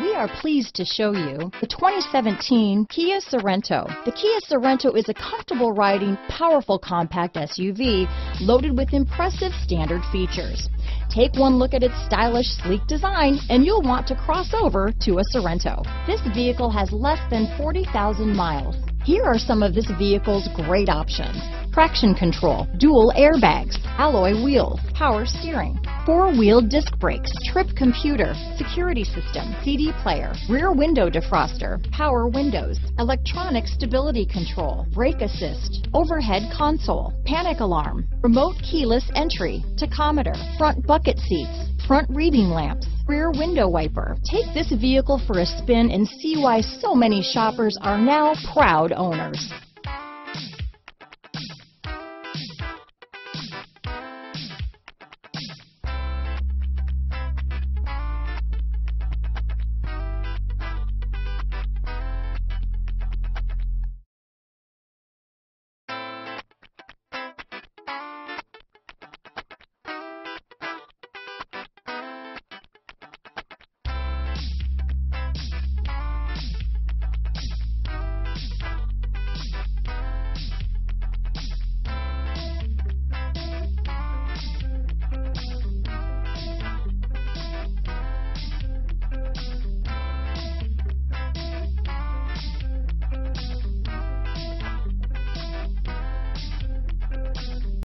We are pleased to show you the 2017 Kia Sorento. The Kia Sorento is a comfortable riding, powerful compact SUV loaded with impressive standard features. Take one look at its stylish, sleek design and you'll want to cross over to a Sorento. This vehicle has less than 40,000 miles. Here are some of this vehicle's great options. Traction control, dual airbags, alloy wheels, power steering, four-wheel disc brakes, trip computer, security system, CD player, rear window defroster, power windows, electronic stability control, brake assist, overhead console, panic alarm, remote keyless entry, tachometer, front bucket seats, front reading lamps, rear window wiper. Take this vehicle for a spin and see why so many shoppers are now proud owners.